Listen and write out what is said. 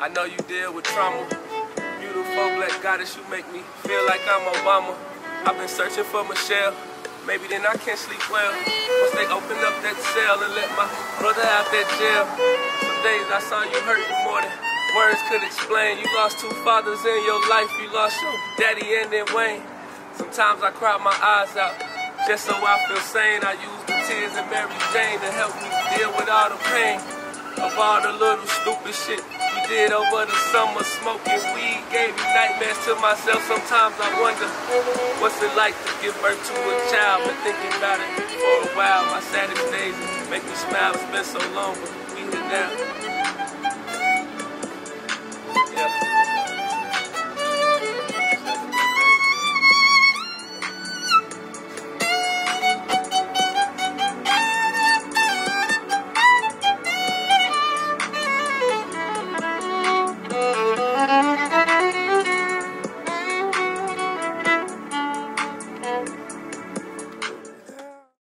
I know you deal with trauma. Beautiful black goddess, you make me feel like I'm Obama. I've been searching for Michelle. Maybe then I can't sleep well. Once they open up that cell and let my brother out that jail. Some days I saw you hurting more than words could explain. You lost two fathers in your life. You lost your daddy and then Wayne. Sometimes I cry my eyes out just so I feel sane. I use the tears of Mary Jane to help me deal with all the pain of all the little stupid shit we did over the summer. Smoking weed gave me nightmares to myself. Sometimes I wonder what's it like to give birth to a child. Been thinking about it for a while. My saddest days make me smile. It's been so long, but we here now.